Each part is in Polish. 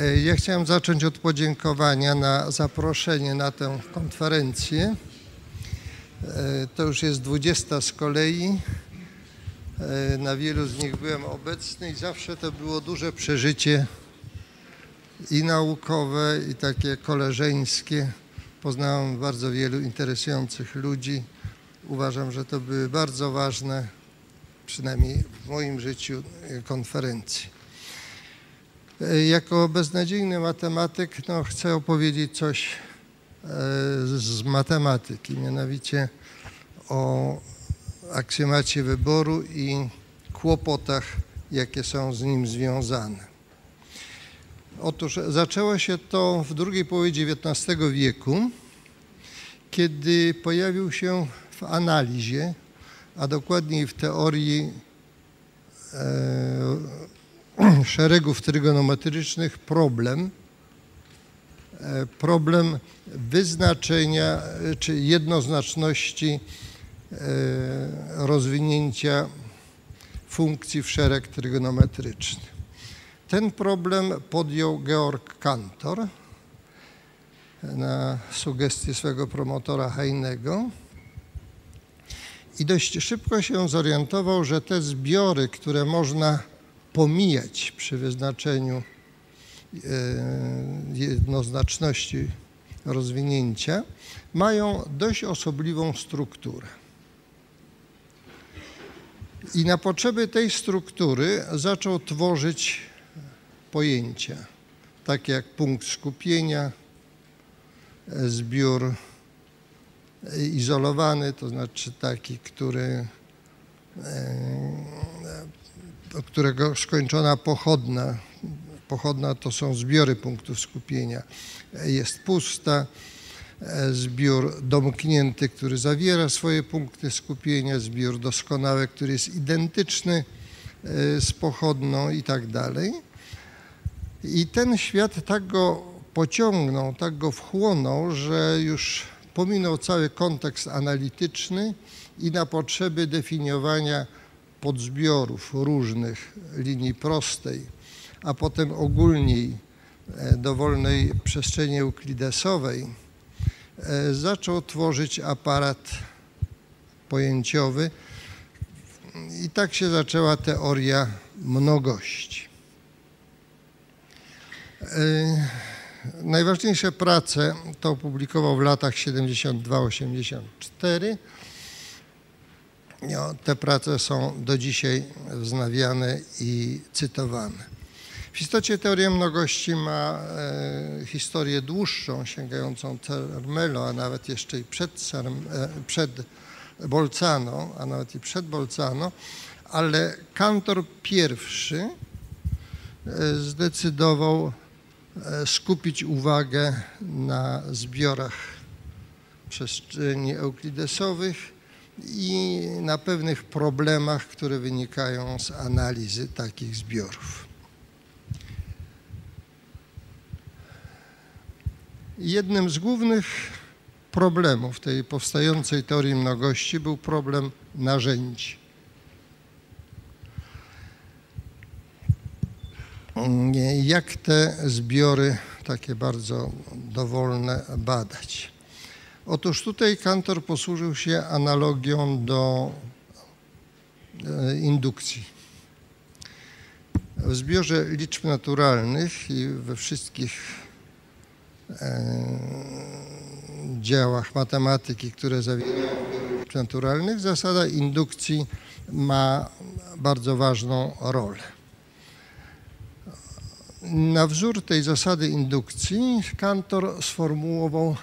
E, Ja chciałem zacząć od podziękowania na zaproszenie na tę konferencję. E, To już jest 20 z kolei. E, Na wielu z nich byłem obecny i zawsze to było duże przeżycie i naukowe, i takie koleżeńskie. Poznałem bardzo wielu interesujących ludzi. Uważam, że to były bardzo ważne, przynajmniej w moim życiu, konferencje. E, Jako beznadziejny matematyk no, chcę opowiedzieć coś e, z matematyki, mianowicie o aksjomacie wyboru i kłopotach, jakie są z nim związane. Otóż zaczęło się to w drugiej połowie XIX wieku, kiedy pojawił się w analizie, a dokładniej w teorii e, szeregów trygonometrycznych problem, e, problem wyznaczenia e, czy jednoznaczności e, rozwinięcia funkcji w szereg trygonometryczny. Ten problem podjął Georg Cantor na sugestię swego promotora Heinego i dość szybko się zorientował, że te zbiory, które można pomijać przy wyznaczeniu e, jednoznaczności rozwinięcia, mają dość osobliwą strukturę. I na potrzeby tej struktury zaczął tworzyć pojęcia, takie jak punkt skupienia, e, zbiór e, izolowany, to znaczy taki, który, e, którego skończona pochodna, pochodna to są zbiory punktów skupienia, jest pusta, zbiór domknięty, który zawiera swoje punkty skupienia, zbiór doskonały, który jest identyczny z pochodną i tak dalej. I ten świat tak go pociągnął, tak go wchłonął, że już pominął cały kontekst analityczny i na potrzeby definiowania podzbiorów różnych linii prostej, a potem ogólniej dowolnej przestrzeni euklidesowej, zaczął tworzyć aparat pojęciowy i tak się zaczęła teoria mnogości. Najważniejsze prace to opublikował w latach 72-84. No, te prace są do dzisiaj wznawiane i cytowane. W istocie teoria mnogości ma e, historię dłuższą, sięgającą Termelo, a nawet jeszcze i przed, e, przed Bolzano, a nawet i przed Bolzano, ale Kantor pierwszy zdecydował skupić uwagę na zbiorach przestrzeni euklidesowych i na pewnych problemach, które wynikają z analizy takich zbiorów. Jednym z głównych problemów tej powstającej teorii mnogości był problem narzędzi. Jak te zbiory, takie bardzo dowolne, badać? Otóż tutaj Kantor posłużył się analogią do indukcji. W zbiorze liczb naturalnych i we wszystkich dziełach matematyki, które zawierają liczb naturalnych, zasada indukcji ma bardzo ważną rolę. Na wzór tej zasady indukcji Kantor sformułował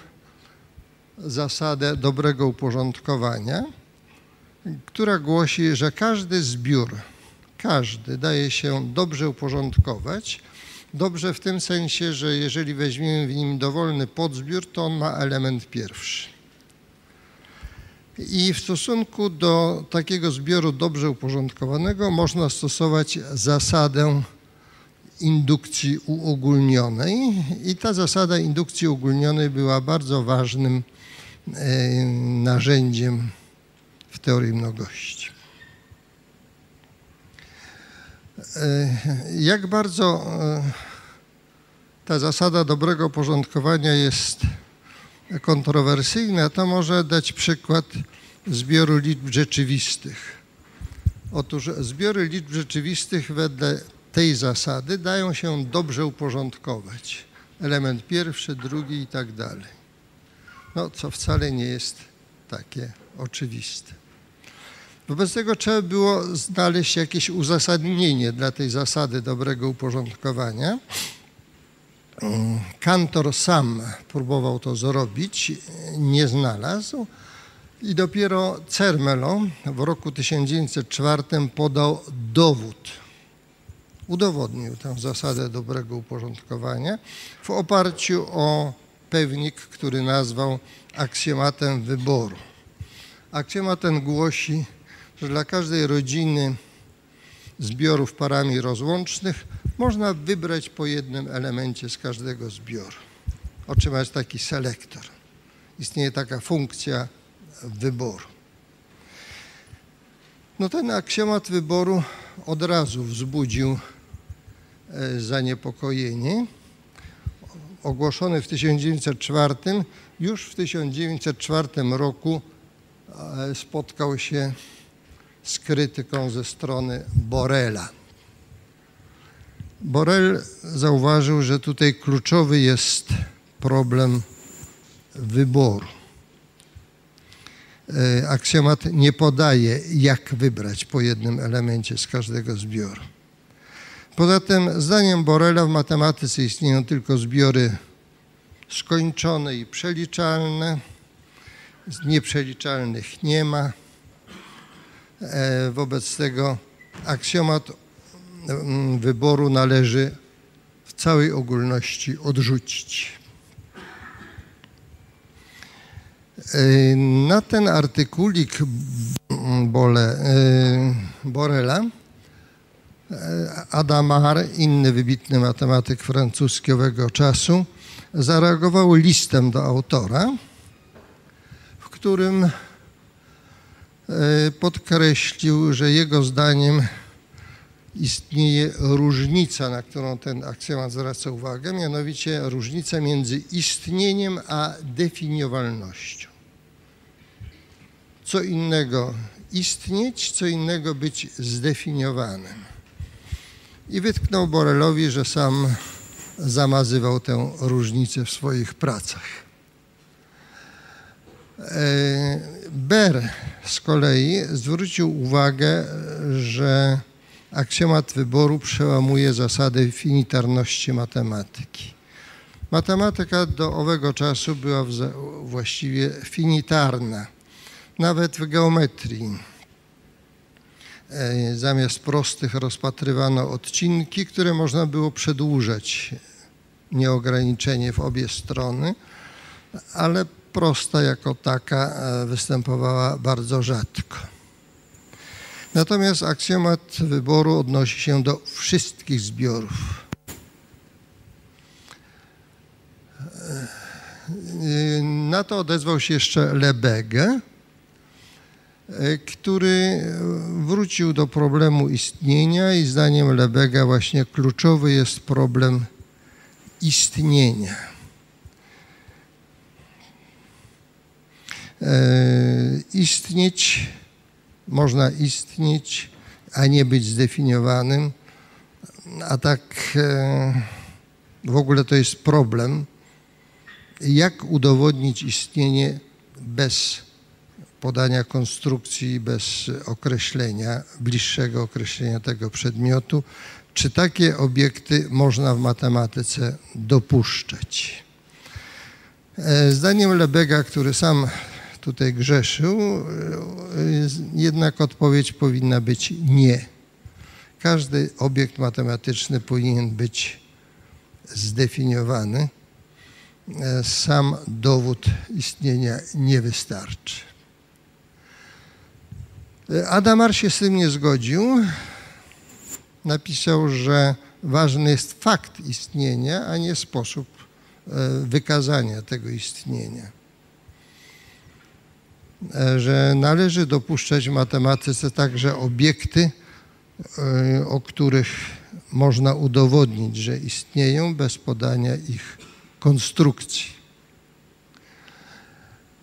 zasadę dobrego uporządkowania, która głosi, że każdy zbiór, każdy daje się dobrze uporządkować. Dobrze w tym sensie, że jeżeli weźmiemy w nim dowolny podzbiór, to on ma element pierwszy. I w stosunku do takiego zbioru dobrze uporządkowanego można stosować zasadę indukcji uogólnionej i ta zasada indukcji uogólnionej była bardzo ważnym narzędziem w teorii mnogości. Jak bardzo ta zasada dobrego porządkowania jest kontrowersyjna, to może dać przykład zbioru liczb rzeczywistych. Otóż zbiory liczb rzeczywistych wedle tej zasady dają się dobrze uporządkować. Element pierwszy, drugi i tak dalej. No, co wcale nie jest takie oczywiste. Wobec tego trzeba było znaleźć jakieś uzasadnienie dla tej zasady dobrego uporządkowania. Kantor sam próbował to zrobić, nie znalazł i dopiero Cermelo w roku 1904 podał dowód. Udowodnił tę zasadę dobrego uporządkowania w oparciu o pewnik, który nazwał aksjomatem wyboru. Aksjomat ten głosi, że dla każdej rodziny zbiorów parami rozłącznych można wybrać po jednym elemencie z każdego zbioru. Otrzymać taki selektor. Istnieje taka funkcja wyboru. No ten aksjomat wyboru od razu wzbudził e, zaniepokojenie. Ogłoszony w 1904, już w 1904 roku e, spotkał się z krytyką ze strony Borela. Borel zauważył, że tutaj kluczowy jest problem wyboru. E, aksjomat nie podaje, jak wybrać po jednym elemencie z każdego zbioru. Poza tym, zdaniem Borela w matematyce istnieją tylko zbiory skończone i przeliczalne. Nieprzeliczalnych nie ma. E, wobec tego aksjomat mm, wyboru należy w całej ogólności odrzucić. E, na ten artykulik Bole, e, Borela Adamar, inny wybitny matematyk francuski owego czasu, zareagował listem do autora, w którym podkreślił, że jego zdaniem istnieje różnica, na którą ten aksjomat zwraca uwagę, mianowicie różnica między istnieniem a definiowalnością. Co innego istnieć, co innego być zdefiniowanym. I wytknął Borelowi, że sam zamazywał tę różnicę w swoich pracach. Ber z kolei zwrócił uwagę, że aksjomat wyboru przełamuje zasadę finitarności matematyki. Matematyka do owego czasu była właściwie finitarna, nawet w geometrii. E, zamiast prostych rozpatrywano odcinki, które można było przedłużać nieograniczenie w obie strony, ale prosta jako taka e, występowała bardzo rzadko. Natomiast aksjomat wyboru odnosi się do wszystkich zbiorów. E, na to odezwał się jeszcze Lebege, który wrócił do problemu istnienia i zdaniem Lebega właśnie kluczowy jest problem istnienia. E, istnieć, można istnieć, a nie być zdefiniowanym, a tak e, w ogóle to jest problem, jak udowodnić istnienie bez podania konstrukcji, bez określenia, bliższego określenia tego przedmiotu, czy takie obiekty można w matematyce dopuszczać. E, zdaniem Lebega, który sam tutaj grzeszył, jednak odpowiedź powinna być nie. Każdy obiekt matematyczny powinien być zdefiniowany. Sam dowód istnienia nie wystarczy. Adamar się z tym nie zgodził. Napisał, że ważny jest fakt istnienia, a nie sposób e, wykazania tego istnienia. E, że należy dopuszczać w matematyce także obiekty, e, o których można udowodnić, że istnieją bez podania ich konstrukcji.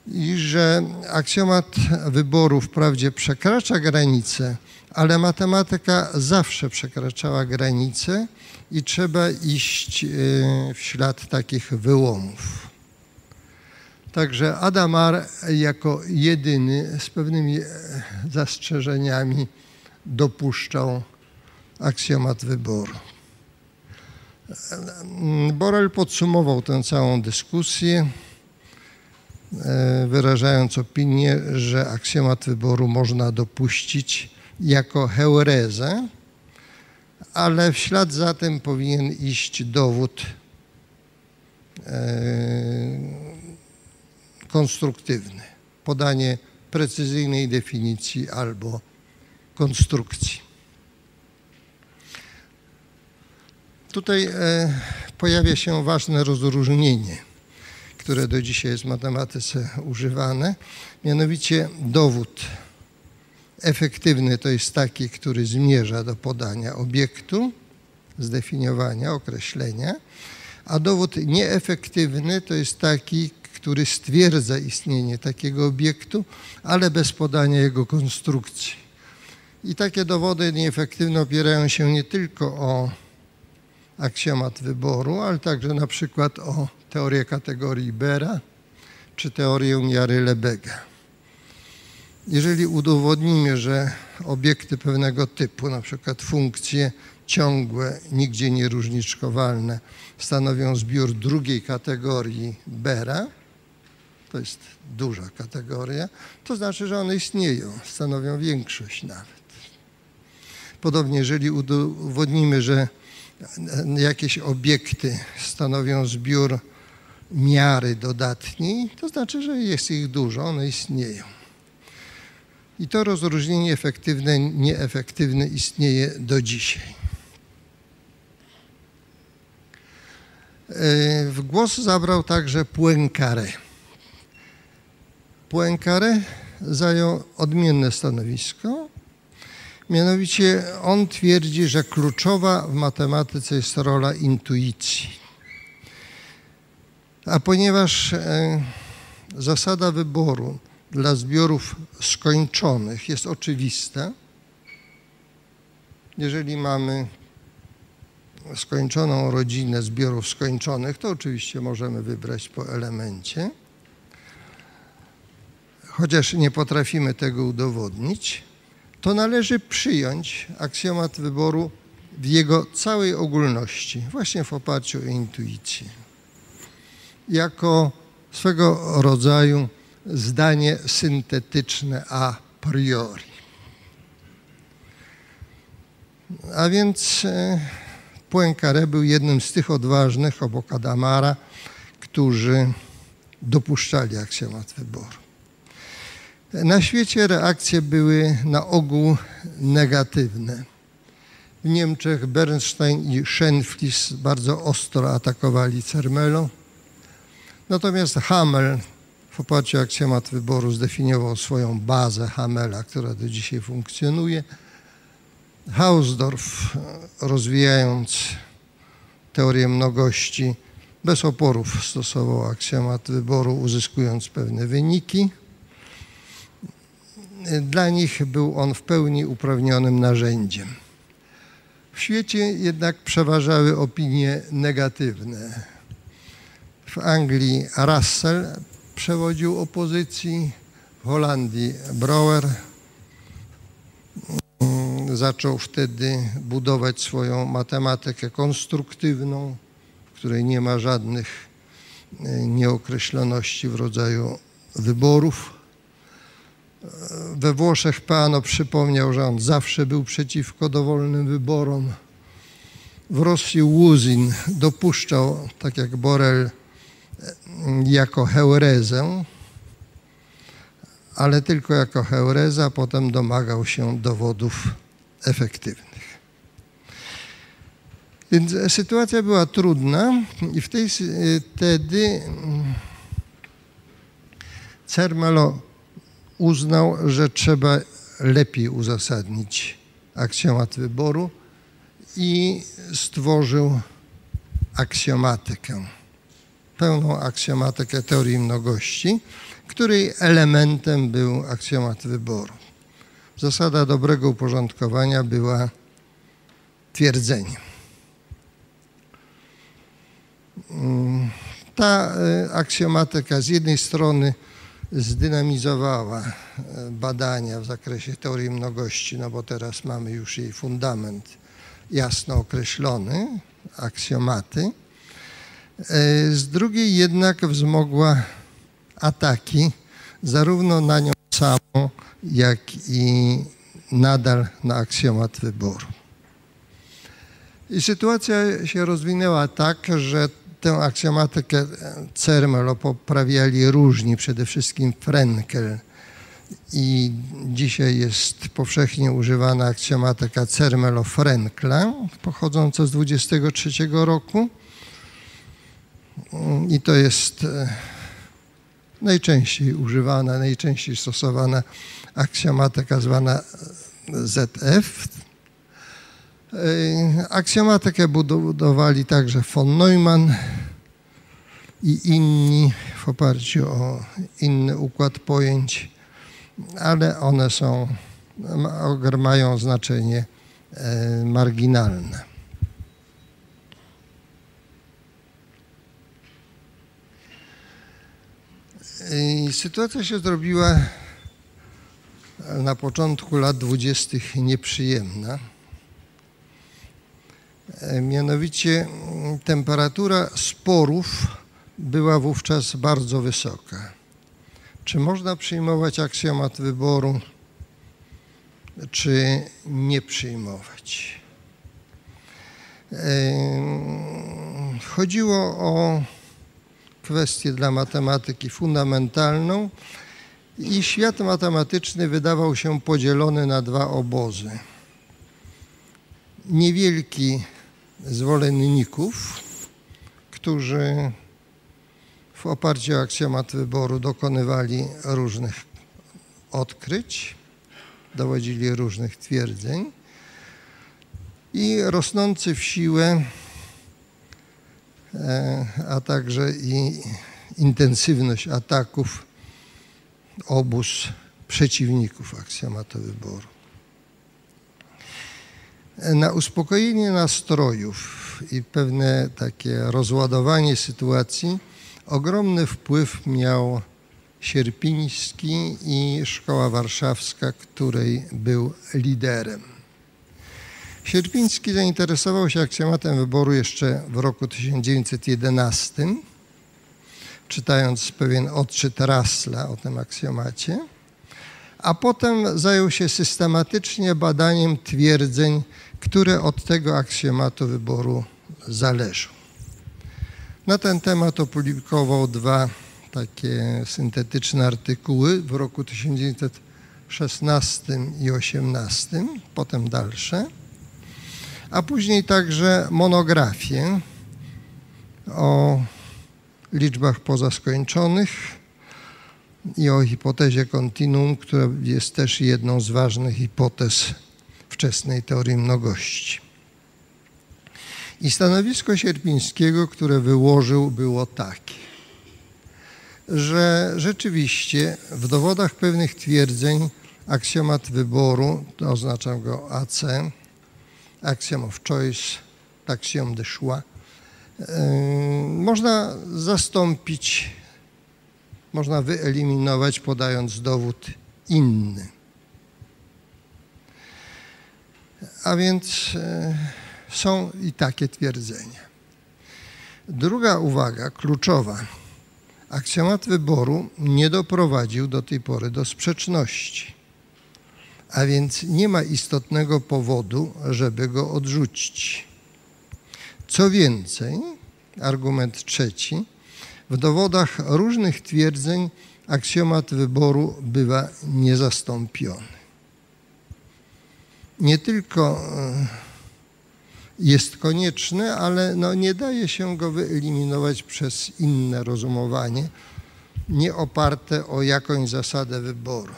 I że aksjomat wyboru wprawdzie przekracza granice, ale matematyka zawsze przekraczała granice i trzeba iść w ślad takich wyłomów. Także Adamar jako jedyny z pewnymi zastrzeżeniami dopuszczał aksjomat wyboru. Borel podsumował tę całą dyskusję, wyrażając opinię, że aksjomat wyboru można dopuścić jako heurezę, ale w ślad za tym powinien iść dowód konstruktywny, podanie precyzyjnej definicji albo konstrukcji. Tutaj pojawia się ważne rozróżnienie, które do dzisiaj jest w matematyce używane, mianowicie dowód efektywny to jest taki, który zmierza do podania obiektu, zdefiniowania, określenia, a dowód nieefektywny to jest taki, który stwierdza istnienie takiego obiektu, ale bez podania jego konstrukcji. I takie dowody nieefektywne opierają się nie tylko o aksjomat wyboru, ale także na przykład o teorię kategorii Bera czy teorię miary Lebega. Jeżeli udowodnimy, że obiekty pewnego typu, na przykład funkcje ciągłe, nigdzie nieróżniczkowalne, stanowią zbiór drugiej kategorii Bera, to jest duża kategoria, to znaczy, że one istnieją, stanowią większość nawet. Podobnie, jeżeli udowodnimy, że jakieś obiekty stanowią zbiór miary dodatniej, to znaczy, że jest ich dużo, one istnieją. I to rozróżnienie efektywne, nieefektywne istnieje do dzisiaj. W głos zabrał także Poincaré. Poincaré zajął odmienne stanowisko. Mianowicie on twierdzi, że kluczowa w matematyce jest rola intuicji. A ponieważ zasada wyboru dla zbiorów skończonych jest oczywista, jeżeli mamy skończoną rodzinę zbiorów skończonych, to oczywiście możemy wybrać po elemencie. Chociaż nie potrafimy tego udowodnić, to należy przyjąć aksjomat wyboru w jego całej ogólności, właśnie w oparciu o intuicję, jako swego rodzaju zdanie syntetyczne a priori. A więc Poincaré był jednym z tych odważnych obok Adamara, którzy dopuszczali aksjomat wyboru. Na świecie reakcje były na ogół negatywne. W Niemczech Bernstein i Schenflis bardzo ostro atakowali Cermelo. Natomiast Hamel w oparciu o aksjomat wyboru zdefiniował swoją bazę Hamela, która do dzisiaj funkcjonuje. Hausdorff, rozwijając teorię mnogości, bez oporów stosował aksjomat wyboru, uzyskując pewne wyniki. Dla nich był on w pełni uprawnionym narzędziem. W świecie jednak przeważały opinie negatywne. W Anglii Russell przewodził opozycji, w Holandii Brouwer zaczął wtedy budować swoją matematykę konstruktywną, w której nie ma żadnych nieokreśloności w rodzaju wyborów. We Włoszech Peano przypomniał, że on zawsze był przeciwko dowolnym wyborom. W Rosji Łuzin dopuszczał, tak jak Borel, jako heurezę, ale tylko jako heureza, potem domagał się dowodów efektywnych. Więc sytuacja była trudna i w tej, wtedy Cermelo uznał, że trzeba lepiej uzasadnić aksjomat wyboru i stworzył aksjomatykę, pełną aksjomatykę teorii mnogości, której elementem był aksjomat wyboru. Zasada dobrego uporządkowania była twierdzeniem. Mm, ta e, aksjomatyka z jednej strony zdynamizowała e, badania w zakresie teorii mnogości, no bo teraz mamy już jej fundament jasno określony, aksjomaty. E, z drugiej jednak wzmogła ataki zarówno na nią samą, jak i nadal na aksjomat wyboru. I sytuacja się rozwinęła tak, że tę aksjomatykę Cermelo poprawiali różni, przede wszystkim Frenkel. I dzisiaj jest powszechnie używana aksjomatyka Cermelo-Frenkla, pochodząca z 23 roku. I to jest e, najczęściej używana, najczęściej stosowana aksjomatyka zwana ZF. E, aksjomatykę budowali także von Neumann i inni w oparciu o inny układ pojęć, ale one są, mają znaczenie e, marginalne. I sytuacja się zrobiła na początku lat dwudziestych nieprzyjemna. E, mianowicie mm, temperatura sporów była wówczas bardzo wysoka. Czy można przyjmować aksjomat wyboru, czy nie przyjmować? E, chodziło o kwestię dla matematyki fundamentalną i świat matematyczny wydawał się podzielony na dwa obozy. Niewielki zwolenników, którzy w oparciu o aksjomat wyboru dokonywali różnych odkryć, dowodzili różnych twierdzeń i rosnący w siłę, a także i intensywność ataków obóz przeciwników aksjomatu wyboru. Na uspokojenie nastrojów i pewne takie rozładowanie sytuacji ogromny wpływ miał Sierpiński i Szkoła Warszawska, której był liderem. Sierpiński zainteresował się aksjomatem wyboru jeszcze w roku 1911, czytając pewien odczyt Rasla o tym aksjomacie, a potem zajął się systematycznie badaniem twierdzeń, które od tego aksjomatu wyboru zależą. Na ten temat opublikował dwa takie syntetyczne artykuły w roku 1916 i 18, potem dalsze, a później także monografię o liczbach pozaskończonych i o hipotezie kontinuum, która jest też jedną z ważnych hipotez wczesnej teorii mnogości. I stanowisko Sierpińskiego, które wyłożył, było takie, że rzeczywiście w dowodach pewnych twierdzeń aksjomat wyboru, to oznaczam go AC, axiom of choice, axiom de choix, można zastąpić, można wyeliminować, podając dowód inny. A więc e, są i takie twierdzenia. Druga uwaga, kluczowa. Aksjomat wyboru nie doprowadził do tej pory do sprzeczności, a więc nie ma istotnego powodu, żeby go odrzucić. Co więcej, argument trzeci, w dowodach różnych twierdzeń aksjomat wyboru bywa niezastąpiony. Nie tylko e, jest konieczny, ale no nie daje się go wyeliminować przez inne rozumowanie, nie oparte o jakąś zasadę wyboru.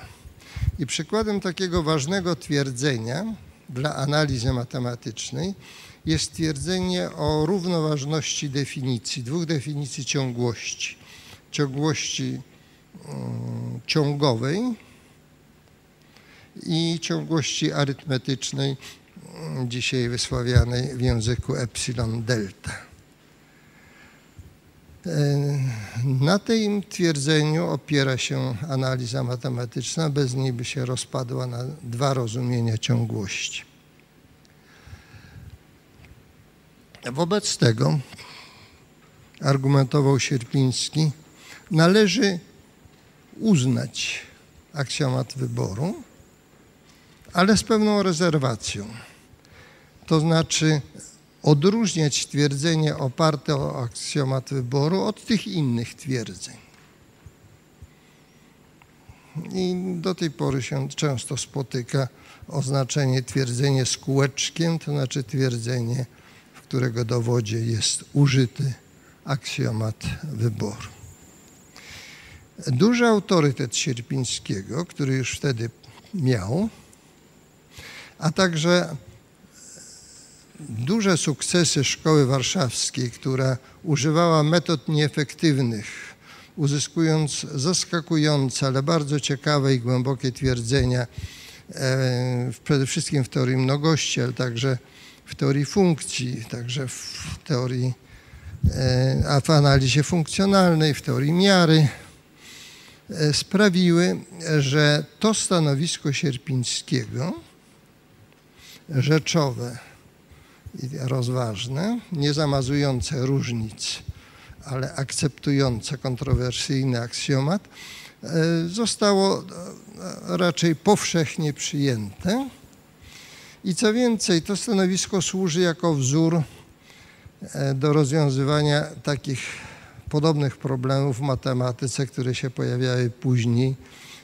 I przykładem takiego ważnego twierdzenia dla analizy matematycznej jest twierdzenie o równoważności definicji, dwóch definicji ciągłości. Ciągłości mm, ciągowej i ciągłości arytmetycznej, mm, dzisiaj wysławianej w języku epsilon delta. E, na tym twierdzeniu opiera się analiza matematyczna, bez niej by się rozpadła na dwa rozumienia ciągłości. Wobec tego, argumentował Sierpiński, należy uznać aksjomat wyboru, ale z pewną rezerwacją. To znaczy odróżniać twierdzenie oparte o aksjomat wyboru od tych innych twierdzeń. I do tej pory się często spotyka oznaczenie twierdzenie z kółeczkiem, to znaczy twierdzenie, w którego dowodzie jest użyty aksjomat wyboru. Duży autorytet Sierpińskiego, który już wtedy miał, a także duże sukcesy szkoły warszawskiej, która używała metod nieefektywnych, uzyskując zaskakujące, ale bardzo ciekawe i głębokie twierdzenia, e, przede wszystkim w teorii mnogości, ale także w teorii funkcji, także w teorii, e, a w analizie funkcjonalnej, w teorii miary, e, sprawiły, że to stanowisko Sierpińskiego, rzeczowe, rozważne, nie zamazujące różnic, ale akceptujące kontrowersyjny aksjomat, e, zostało e, raczej powszechnie przyjęte. I co więcej, to stanowisko służy jako wzór e, do rozwiązywania takich podobnych problemów w matematyce, które się pojawiały później,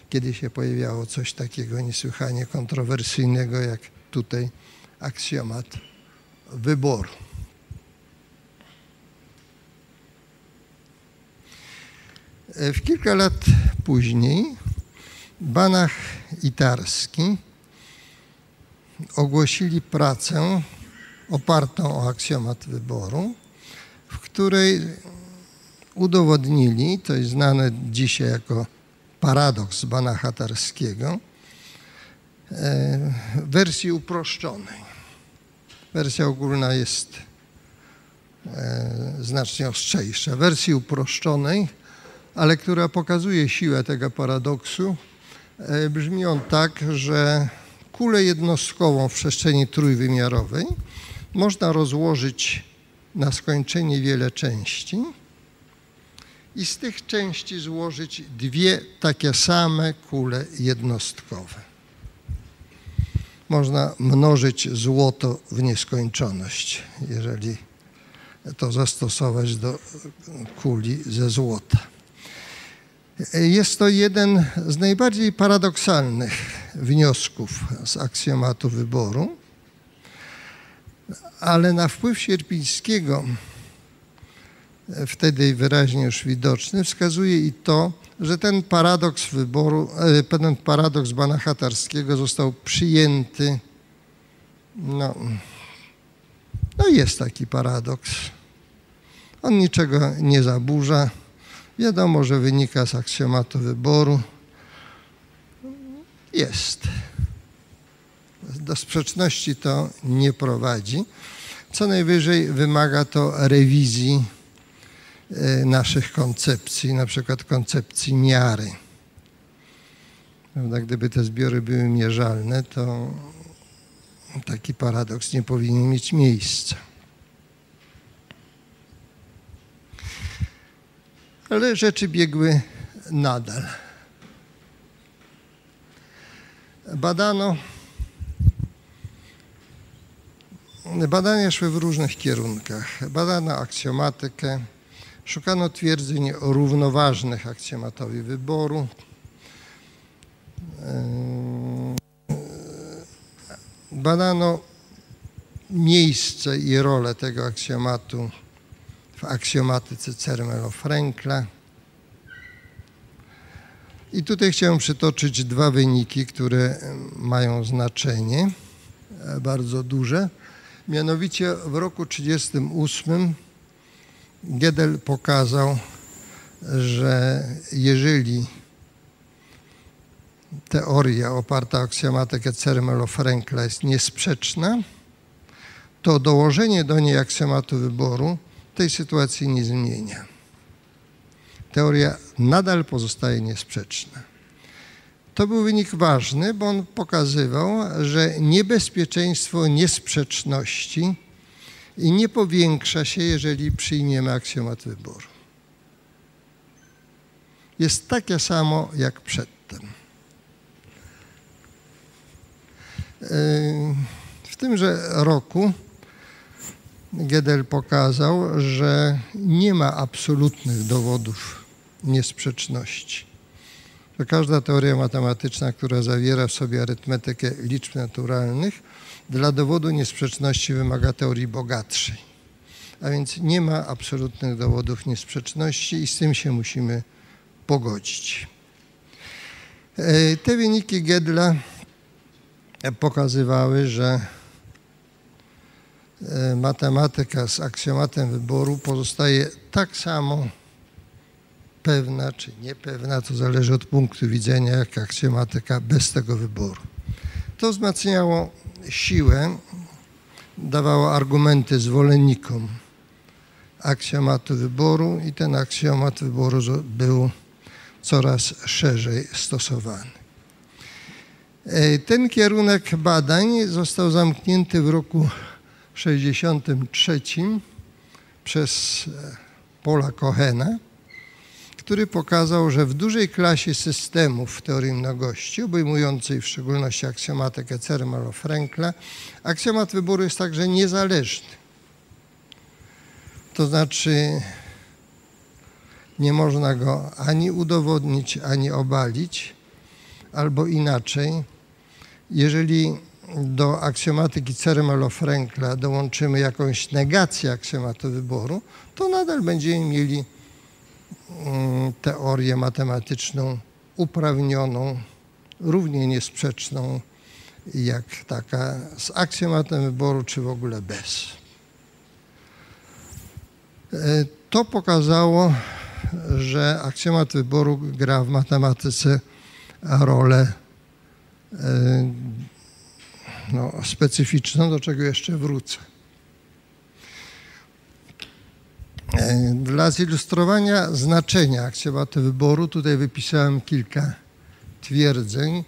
kiedy się pojawiało coś takiego niesłychanie kontrowersyjnego, jak tutaj aksjomat wyboru. W kilka lat później Banach i Tarski ogłosili pracę opartą o aksjomat wyboru, w której udowodnili, to jest znane dzisiaj jako paradoks Banacha Tarskiego, e, wersji uproszczonej Wersja ogólna jest e, znacznie ostrzejsza. Wersji uproszczonej, ale która pokazuje siłę tego paradoksu, e, brzmi on tak, że kulę jednostkową w przestrzeni trójwymiarowej można rozłożyć na skończenie wiele części i z tych części złożyć dwie takie same kule jednostkowe można mnożyć złoto w nieskończoność, jeżeli to zastosować do kuli ze złota. Jest to jeden z najbardziej paradoksalnych wniosków z aksjomatu wyboru, ale na wpływ Sierpińskiego, wtedy wyraźnie już widoczny, wskazuje i to, że ten paradoks wyboru, e, ten paradoks Bana Hatarskiego został przyjęty. No, no jest taki paradoks. On niczego nie zaburza. Wiadomo, że wynika z aksjomatu wyboru. Jest. Do sprzeczności to nie prowadzi. Co najwyżej wymaga to rewizji E, naszych koncepcji, na przykład koncepcji miary. Gdyby te zbiory były mierzalne, to taki paradoks nie powinien mieć miejsca. Ale rzeczy biegły nadal. Badano, badania szły w różnych kierunkach. Badano aksjomatykę, Szukano twierdzeń równoważnych aksjomatowi wyboru. Eee, badano miejsce i rolę tego aksjomatu w aksjomatyce Cermelo-Frenkla. I tutaj chciałem przytoczyć dwa wyniki, które mają znaczenie e, bardzo duże. Mianowicie w roku 1938 Gödel pokazał, że jeżeli teoria oparta o aksjomatykę Cermelo-Frenkla jest niesprzeczna, to dołożenie do niej aksjomatu wyboru tej sytuacji nie zmienia. Teoria nadal pozostaje niesprzeczna. To był wynik ważny, bo on pokazywał, że niebezpieczeństwo niesprzeczności i nie powiększa się, jeżeli przyjmiemy aksjomat wyboru. Jest takie samo jak przedtem. W tymże roku Gödel pokazał, że nie ma absolutnych dowodów niesprzeczności. Że każda teoria matematyczna, która zawiera w sobie arytmetykę liczb naturalnych, dla dowodu niesprzeczności wymaga teorii bogatszej. A więc nie ma absolutnych dowodów niesprzeczności i z tym się musimy pogodzić. E, te wyniki Gödla pokazywały, że e, matematyka z aksjomatem wyboru pozostaje tak samo pewna czy niepewna, to zależy od punktu widzenia, jak aksjomatyka bez tego wyboru. To wzmacniało siłę, dawało argumenty zwolennikom aksjomatu wyboru i ten aksjomat wyboru był coraz szerzej stosowany. E, ten kierunek badań został zamknięty w roku 1963 przez Paula Kohena, który pokazał, że w dużej klasie systemów teorii mnogości, obejmującej w szczególności aksjomatykę Cermelo-Frenkla, aksjomat wyboru jest także niezależny. To znaczy nie można go ani udowodnić, ani obalić, albo inaczej, jeżeli do aksjomatyki Cermelo-Frenkla dołączymy jakąś negację aksjomatu wyboru, to nadal będziemy mieli teorię matematyczną uprawnioną, równie niesprzeczną jak taka z aksjomatem wyboru, czy w ogóle bez. E, to pokazało, że aksjomat wyboru gra w matematyce rolę e, no, specyficzną, do czego jeszcze wrócę. E, dla zilustrowania znaczenia aksjomatu wyboru tutaj wypisałem kilka twierdzeń,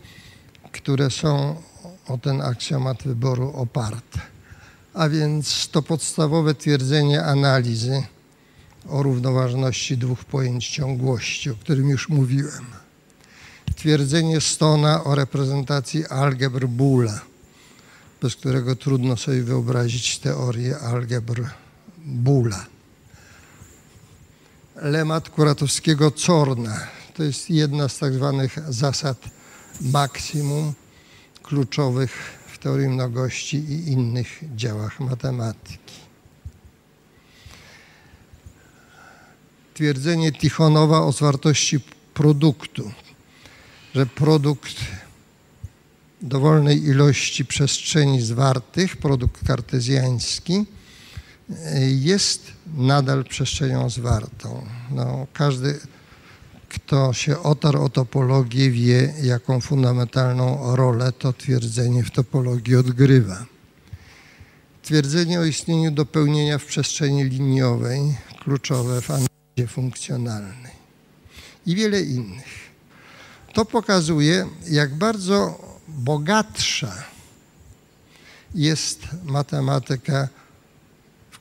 które są o ten aksjomat wyboru oparte. A więc to podstawowe twierdzenie analizy o równoważności dwóch pojęć ciągłości, o którym już mówiłem. Twierdzenie Stona o reprezentacji algebr Bula, bez którego trudno sobie wyobrazić teorię algebr Bula. Lemat kuratowskiego Corna. To jest jedna z tak zwanych zasad maksimum kluczowych w teorii mnogości i innych działach matematyki. twierdzenie Tichonowa o zwartości produktu, że produkt dowolnej ilości przestrzeni zwartych, produkt kartezjański, jest nadal przestrzenią zwartą. No, każdy, kto się otarł o topologię, wie, jaką fundamentalną rolę to twierdzenie w topologii odgrywa. Twierdzenie o istnieniu dopełnienia w przestrzeni liniowej, kluczowe w funkcjonalnej i wiele innych. To pokazuje, jak bardzo bogatsza jest matematyka,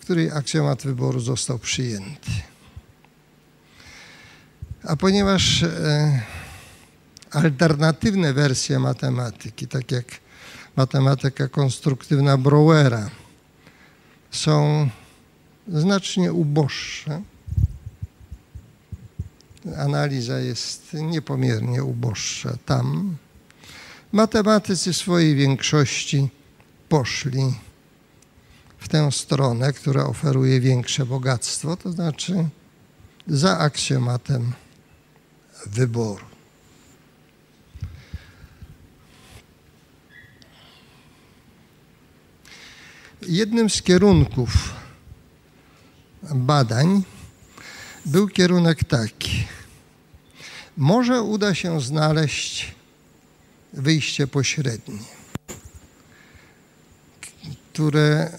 której aksjomat wyboru został przyjęty. A ponieważ e, alternatywne wersje matematyki, tak jak matematyka konstruktywna Brouwera, są znacznie uboższe, analiza jest niepomiernie uboższa tam. Matematycy w swojej większości poszli w tę stronę, która oferuje większe bogactwo, to znaczy za aksjomatem wyboru. Jednym z kierunków badań był kierunek taki. Może uda się znaleźć wyjście pośrednie, które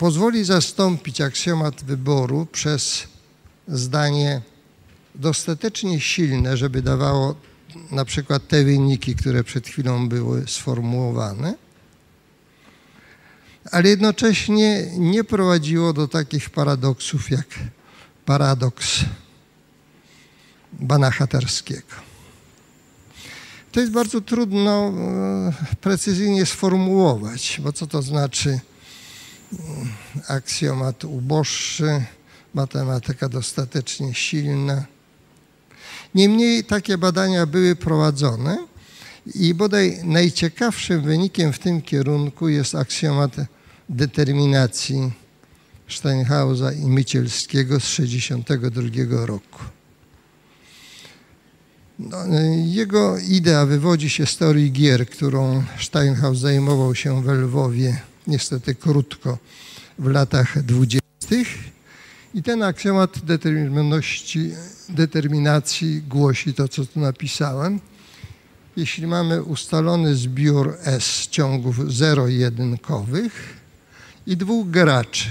pozwoli zastąpić aksjomat wyboru przez zdanie dostatecznie silne, żeby dawało na przykład te wyniki, które przed chwilą były sformułowane, ale jednocześnie nie prowadziło do takich paradoksów jak paradoks Banachaterskiego. To jest bardzo trudno e, precyzyjnie sformułować, bo co to znaczy aksjomat uboższy, matematyka dostatecznie silna. Niemniej takie badania były prowadzone i bodaj najciekawszym wynikiem w tym kierunku jest aksjomat determinacji Steinhausa i Mycielskiego z 1962 roku. No, jego idea wywodzi się z teorii gier, którą Steinhaus zajmował się w Lwowie niestety krótko w latach dwudziestych. I ten aksjomat determinacji głosi to, co tu napisałem. Jeśli mamy ustalony zbiór S ciągów zero-jedynkowych i dwóch graczy,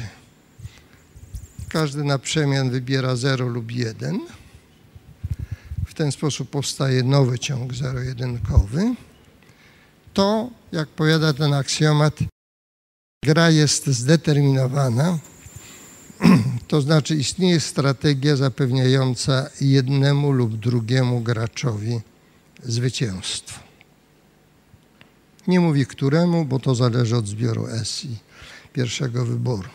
każdy na przemian wybiera 0 lub 1, w ten sposób powstaje nowy ciąg zero-jedynkowy, to, jak powiada ten aksjomat, gra jest zdeterminowana, to znaczy istnieje strategia zapewniająca jednemu lub drugiemu graczowi zwycięstwo. Nie mówi któremu, bo to zależy od zbioru S i pierwszego wyboru.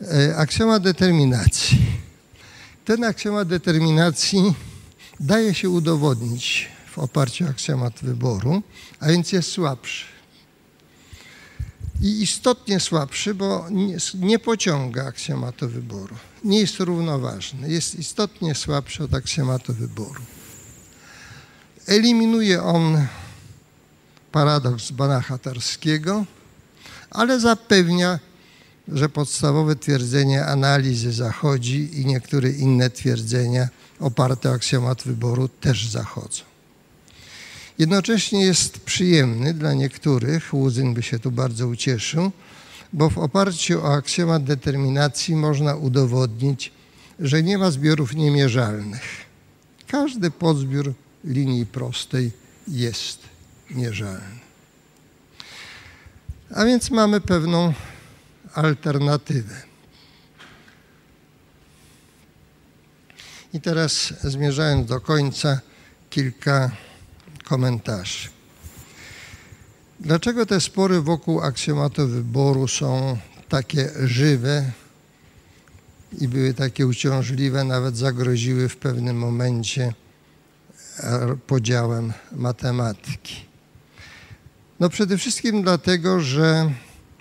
E, aksjoma determinacji. Ten aksjomat determinacji daje się udowodnić w oparciu o aksjomat wyboru, a więc jest słabszy. I istotnie słabszy, bo nie, nie pociąga aksjomatu wyboru. Nie jest równoważny. Jest istotnie słabszy od aksjomatu wyboru. Eliminuje on paradoks Banachatarskiego, ale zapewnia że podstawowe twierdzenie analizy zachodzi i niektóre inne twierdzenia oparte o aksjomat wyboru też zachodzą. Jednocześnie jest przyjemny dla niektórych, Łuzyn by się tu bardzo ucieszył, bo w oparciu o aksjomat determinacji można udowodnić, że nie ma zbiorów niemierzalnych. Każdy podzbiór linii prostej jest mierzalny. A więc mamy pewną alternatywę. I teraz zmierzając do końca, kilka komentarzy. Dlaczego te spory wokół aksjomatu wyboru są takie żywe i były takie uciążliwe, nawet zagroziły w pewnym momencie podziałem matematyki? No przede wszystkim dlatego, że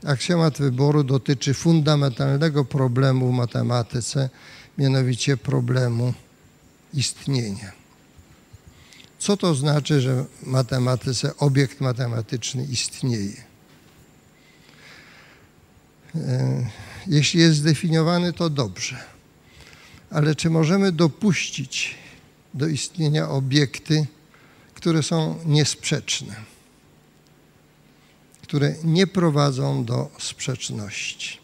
Aksjomat wyboru dotyczy fundamentalnego problemu w matematyce, mianowicie problemu istnienia. Co to znaczy, że w matematyce obiekt matematyczny istnieje? E, jeśli jest zdefiniowany, to dobrze. Ale czy możemy dopuścić do istnienia obiekty, które są niesprzeczne? które nie prowadzą do sprzeczności.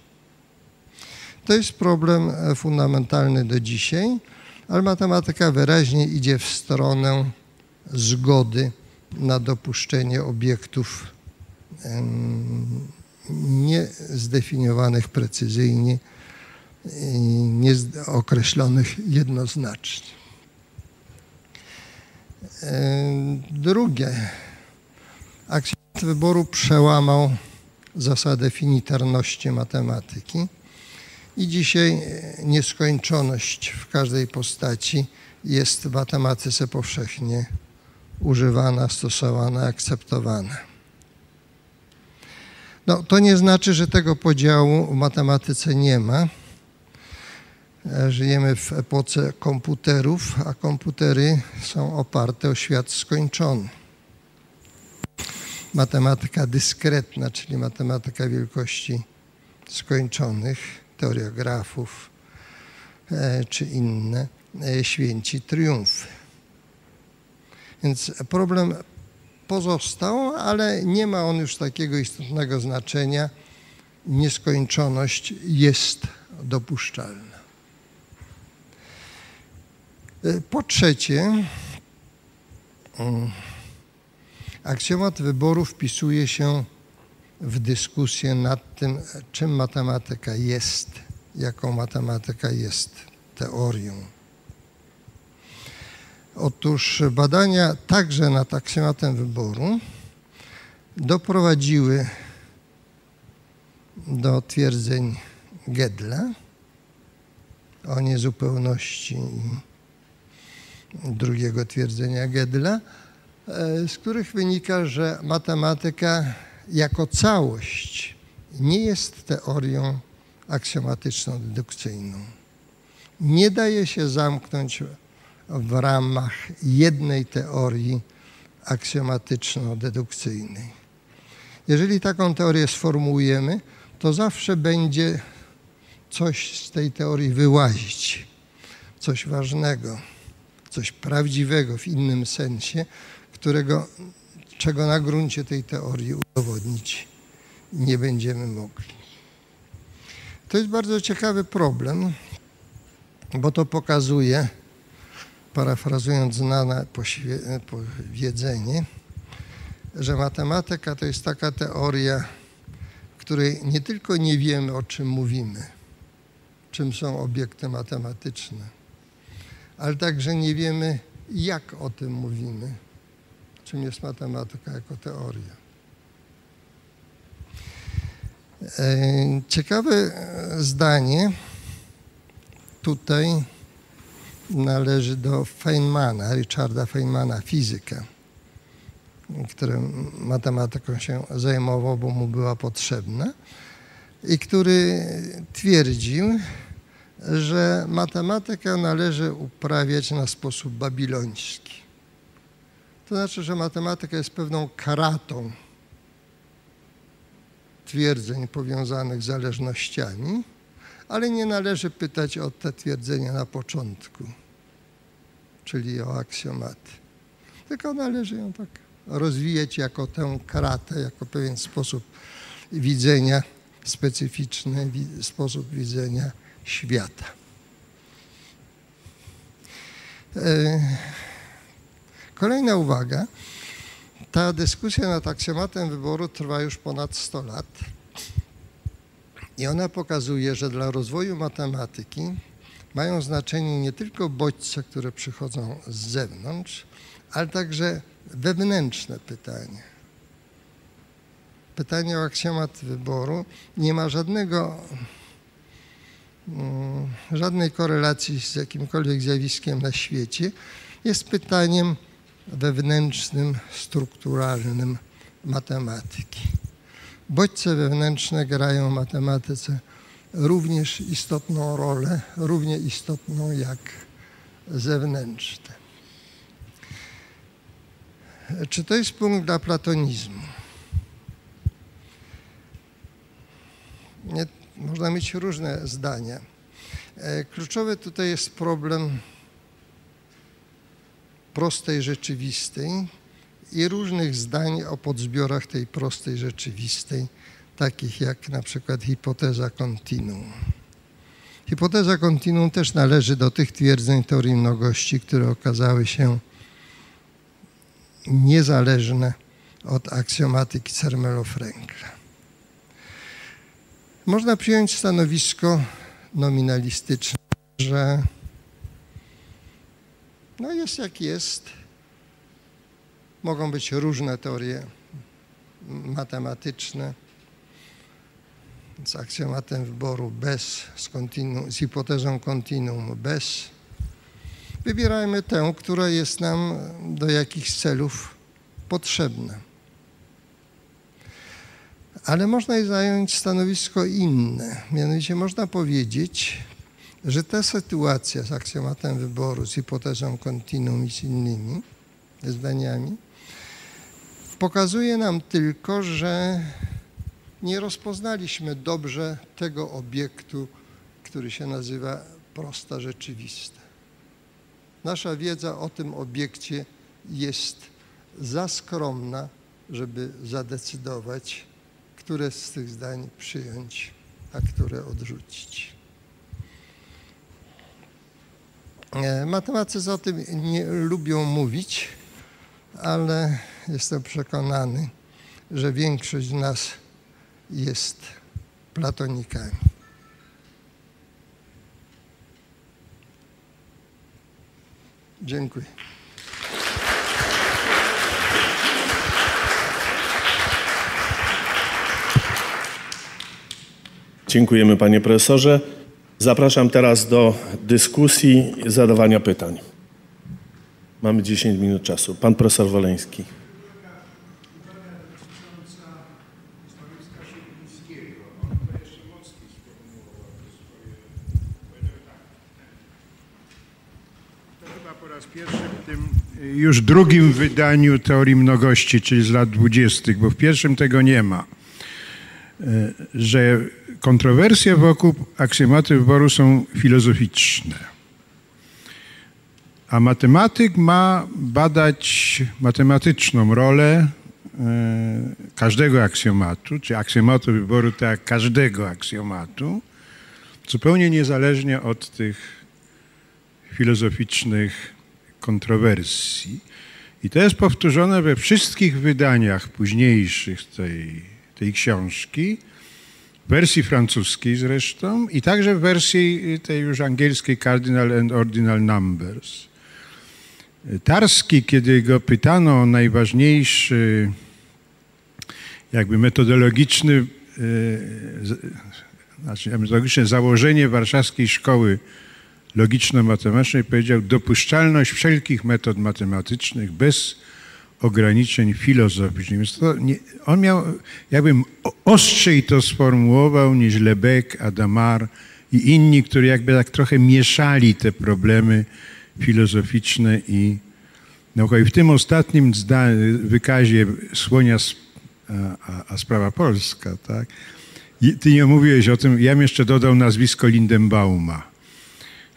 To jest problem e, fundamentalny do dzisiaj, ale matematyka wyraźnie idzie w stronę zgody na dopuszczenie obiektów niezdefiniowanych precyzyjnie, nieokreślonych jednoznacznie. Drugie, akcja wyboru przełamał zasadę finitarności matematyki i dzisiaj nieskończoność w każdej postaci jest w matematyce powszechnie używana, stosowana, akceptowana. No, to nie znaczy, że tego podziału w matematyce nie ma. Żyjemy w epoce komputerów, a komputery są oparte o świat skończony. matematyka dyskretna, czyli matematyka wielkości skończonych, teoria grafów e, czy inne, e, święci triumfy. Więc problem pozostał, ale nie ma on już takiego istotnego znaczenia. Nieskończoność jest dopuszczalna. Po trzecie, aksjomat wyboru wpisuje się w dyskusję nad tym, czym matematyka jest, jaką matematyka jest teorią. Otóż badania także nad aksjomatem wyboru doprowadziły do twierdzeń Gedla o niezupełności drugiego twierdzenia Gedla, e, z których wynika, że matematyka jako całość nie jest teorią aksjomatyczną, dedukcyjną. Nie daje się zamknąć w ramach jednej teorii aksjomatyczno-dedukcyjnej. Jeżeli taką teorię sformułujemy, to zawsze będzie coś z tej teorii wyłazić, coś ważnego, coś prawdziwego w innym sensie, którego, czego na gruncie tej teorii udowodnić nie będziemy mogli. To jest bardzo ciekawy problem, bo to pokazuje, parafrazując znane powiedzenie, że matematyka to jest taka teoria, której nie tylko nie wiemy, o czym mówimy, czym są obiekty matematyczne, ale także nie wiemy, jak o tym mówimy, czym jest matematyka jako teoria. E, ciekawe zdanie tutaj należy do Feynmana, Richarda Feynmana, fizyka, który matematyką się zajmował, bo mu była potrzebna i który twierdził, że matematykę należy uprawiać na sposób babiloński. To znaczy, że matematyka jest pewną karatą twierdzeń powiązanych z zależnościami, ale nie należy pytać o te twierdzenia na początku, czyli o aksjomaty. Tylko należy ją tak rozwijać jako tę kratę, jako pewien sposób widzenia, specyficzny sposób widzenia świata. E, kolejna uwaga. Ta dyskusja nad aksjomatem wyboru trwa już ponad 100 lat. I ona pokazuje, że dla rozwoju matematyki mają znaczenie nie tylko bodźce, które przychodzą z zewnątrz, ale także wewnętrzne pytanie. Pytanie o aksjomat wyboru nie ma żadnego, mm, żadnej korelacji z jakimkolwiek zjawiskiem na świecie. Jest pytaniem wewnętrznym, strukturalnym matematyki. Bodźce wewnętrzne grają w matematyce również istotną rolę, równie istotną jak zewnętrzne. Czy to jest punkt dla platonizmu? Nie, można mieć różne zdania. E, kluczowy tutaj jest problem prostej rzeczywistej i różnych zdań o podzbiorach tej prostej rzeczywistej, takich jak na przykład hipoteza continuum. Hipoteza continuum też należy do tych twierdzeń teorii mnogości, które okazały się niezależne od aksjomatyki Cermelo-Frankla. Można przyjąć stanowisko nominalistyczne, że no jest jak jest. Mogą być różne teorie matematyczne z aksjomatem wyboru bez, z, z hipotezą kontinuum bez. Wybierajmy tę, która jest nam do jakichś celów potrzebna. Ale można zająć stanowisko inne. Mianowicie można powiedzieć, że ta sytuacja z aksjomatem wyboru, z hipotezą kontinuum i z innymi zdaniami Pokazuje nam tylko, że nie rozpoznaliśmy dobrze tego obiektu, który się nazywa prosta rzeczywista. Nasza wiedza o tym obiekcie jest za skromna, żeby zadecydować, które z tych zdań przyjąć, a które odrzucić. E, matematycy o tym nie lubią mówić, ale jestem przekonany, że większość z nas jest platonikami. Dziękuję. Dziękujemy panie profesorze. Zapraszam teraz do dyskusji zadawania pytań. Mamy 10 minut czasu. Pan profesor Woleński. To chyba po raz pierwszy w tym już drugim wydaniu teorii mnogości, czyli z lat dwudziestych, bo w pierwszym tego nie ma, E, że kontrowersje wokół aksjomaty wyboru są filozoficzne. A matematyk ma badać matematyczną rolę e, każdego aksjomatu, czy aksjomatu wyboru, tak każdego aksjomatu, zupełnie niezależnie od tych filozoficznych kontrowersji. I to jest powtórzone we wszystkich wydaniach późniejszych tej, tej książki, w wersji francuskiej zresztą i także w wersji tej już angielskiej Cardinal and Ordinal Numbers. Tarski, kiedy go pytano o najważniejszy, jakby metodologiczny, z- znaczy metodologiczne założenie warszawskiej szkoły logiczno-matematycznej, powiedział dopuszczalność wszelkich metod matematycznych bez ograniczeń filozoficznych. Więc to nie, on miał, jakbym ostrzej to sformułował niż Lebec, Adamar i inni, którzy jakby tak trochę mieszali te problemy filozoficzne i naukowe. I w tym ostatnim wykazie Słonia, a, a, sprawa polska, tak? Ty nie mówiłeś o tym, ja bym jeszcze dodał nazwisko Lindenbauma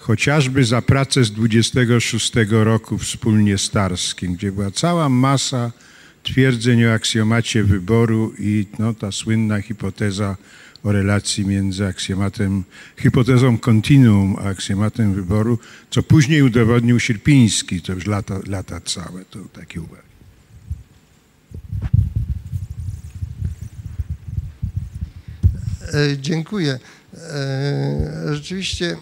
chociażby za pracę z 26 roku wspólnie z Tarskim, gdzie była cała masa twierdzeń o aksjomacie wyboru i no, ta słynna hipoteza o relacji między aksjomatem, hipotezą kontinuum a aksjomatem wyboru, co później udowodnił Sierpiński, to już lata, lata całe, to takie uwagi. E, Dziękuję. E, Rzeczywiście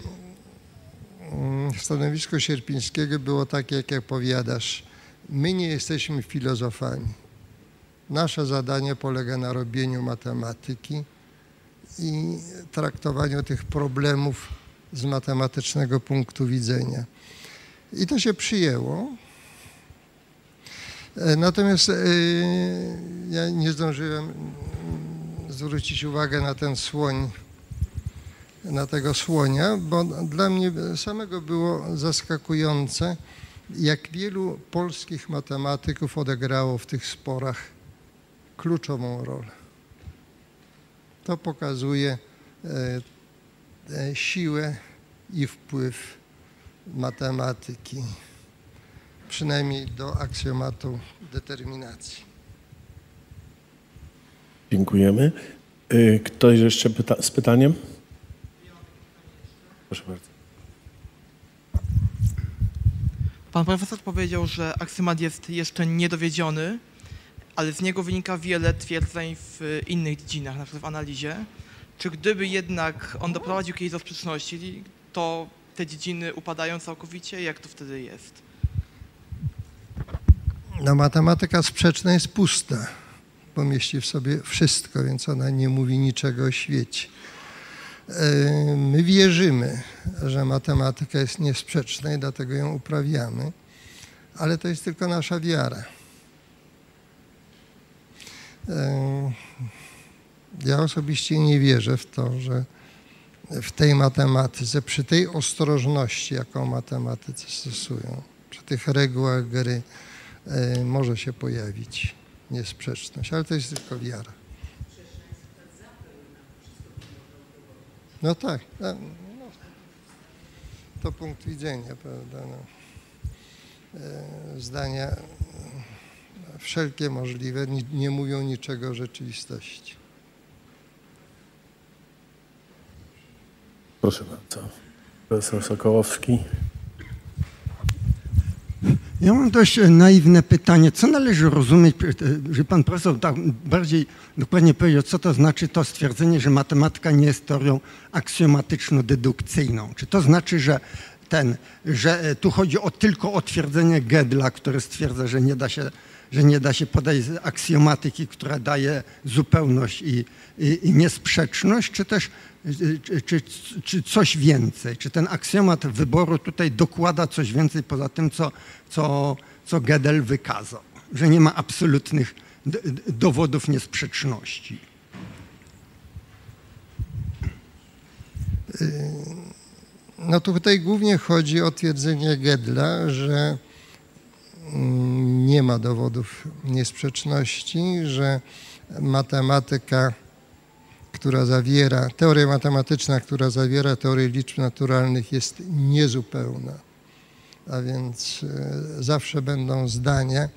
stanowisko Sierpińskiego było takie, jak jak powiadasz. My nie jesteśmy filozofami. Nasze zadanie polega na robieniu matematyki i traktowaniu tych problemów z matematycznego punktu widzenia. I to się przyjęło. E, Natomiast e, ja nie zdążyłem mm, zwrócić uwagę na ten słoń, na tego słonia, bo dla mnie samego było zaskakujące, jak wielu polskich matematyków odegrało w tych sporach kluczową rolę. To pokazuje e, e, siłę i wpływ matematyki, przynajmniej do aksjomatu determinacji. Dziękujemy. Y, Ktoś jeszcze pyta- z pytaniem? Proszę bardzo. Pan profesor powiedział, że aksjomat jest jeszcze niedowiedziony, ale z niego wynika wiele twierdzeń w innych dziedzinach, na przykład w analizie. Czy gdyby jednak on doprowadził kiedyś do sprzeczności, to te dziedziny upadają całkowicie? Jak to wtedy jest? No, matematyka sprzeczna jest pusta, bo mieści w sobie wszystko, więc ona nie mówi niczego o świecie. E, My wierzymy, że matematyka jest niesprzeczna i dlatego ją uprawiamy, ale to jest tylko nasza wiara. E, Ja osobiście nie wierzę w to, że w tej matematyce, przy tej ostrożności, jaką matematycy stosują, przy tych regułach gry, e, może się pojawić niesprzeczność, ale to jest tylko wiara. No tak, no, no, to punkt widzenia, prawda? No. E, Zdania e, wszelkie możliwe ni- nie mówią niczego o rzeczywistości. Proszę bardzo. Profesor Sokołowski. Ja mam dość e, naiwne pytanie. Co należy rozumieć, e, że pan profesor tak bardziej dokładnie powiedział, co to znaczy to stwierdzenie, że matematyka nie jest teorią aksjomatyczno-dedukcyjną? Czy to znaczy, że ten, że e, tu chodzi o, tylko o twierdzenie Gödla, które stwierdza, że nie da się, że nie da się podać aksjomatyki, która daje zupełność i, i, i niesprzeczność, czy też czy, czy, czy coś więcej? Czy ten aksjomat wyboru tutaj dokłada coś więcej poza tym, co, co, co Gödel wykazał? Że nie ma absolutnych dowodów niesprzeczności. No tutaj głównie chodzi o twierdzenie Gödla, że mm, nie ma dowodów niesprzeczności, że matematyka, która zawiera, teoria matematyczna, która zawiera teorię liczb naturalnych jest niezupełna. A więc e, zawsze będą zdania,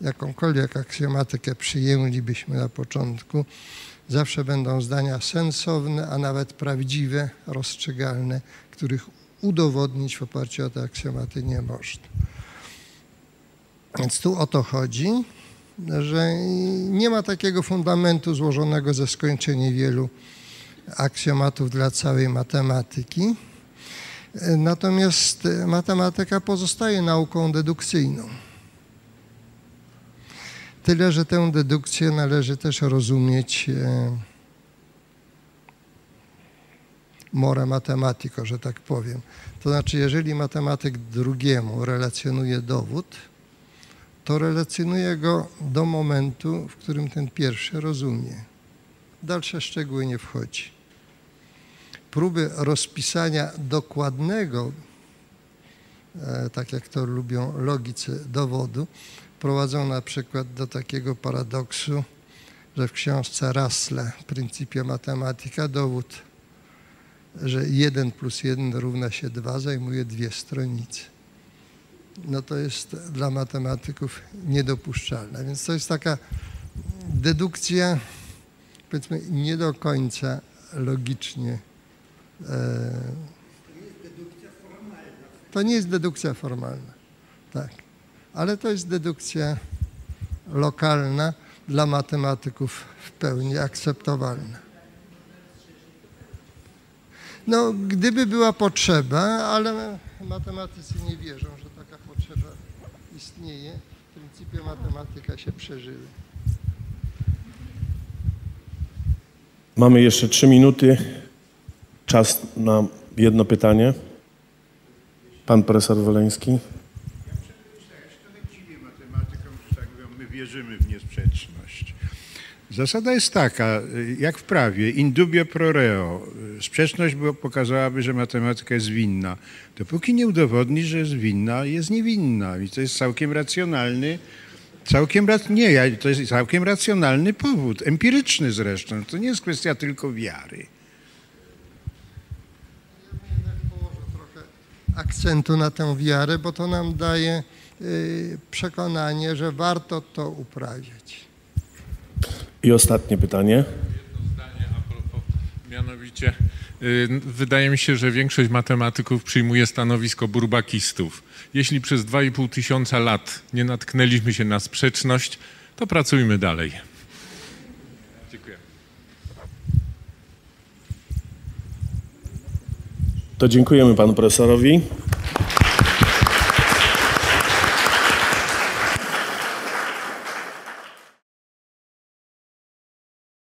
jakąkolwiek aksjomatykę przyjęlibyśmy na początku, zawsze będą zdania sensowne, a nawet prawdziwe, rozstrzygalne, których udowodnić w oparciu o te aksjomaty nie można. Więc tu o to chodzi, że nie ma takiego fundamentu złożonego ze skończenia wielu aksjomatów dla całej matematyki. Natomiast matematyka pozostaje nauką dedukcyjną. Tyle, że tę dedukcję należy też rozumieć e, more matematico, że tak powiem. To znaczy, jeżeli matematyk drugiemu relacjonuje dowód, to relacjonuje go do momentu, w którym ten pierwszy rozumie. Dalsze szczegóły nie wchodzi. Próby rozpisania dokładnego, e, tak jak to lubią logicy dowodu, prowadzą na przykład do takiego paradoksu, że w książce Russella Principia Mathematica dowód, że 1 plus 1 równa się 2 zajmuje dwie stronice. No to jest dla matematyków niedopuszczalne. Więc to jest taka dedukcja, powiedzmy, nie do końca logicznie. E, to nie jest dedukcja formalna. Tak ale to jest dedukcja lokalna dla matematyków w pełni akceptowalna. No, gdyby była potrzeba, ale matematycy nie wierzą, że taka potrzeba istnieje. W pryncypie matematyka się przeżyły. Mamy jeszcze trzy minuty. Czas na jedno pytanie. Pan profesor Woleński. trochę dziwię matematykom, że tak mówią, my wierzymy w niesprzeczność. Zasada jest taka, jak w prawie, in dubio pro reo. Sprzeczność pokazałaby, że matematyka jest winna. Dopóki nie udowodni, że jest winna, jest niewinna. I to jest całkiem racjonalny, całkiem, nie, ja- to jest całkiem racjonalny powód, empiryczny zresztą. To nie jest kwestia tylko wiary. Położę trochę akcentu na tę wiarę, bo to nam daje y, przekonanie, że warto to uprawiać. I ostatnie pytanie. zdanie a propos, mianowicie y, wydaje mi się, że większość matematyków przyjmuje stanowisko burbakistów. Jeśli przez 2,5 tysiąca lat nie natknęliśmy się na sprzeczność, to pracujmy dalej. To dziękujemy panu profesorowi.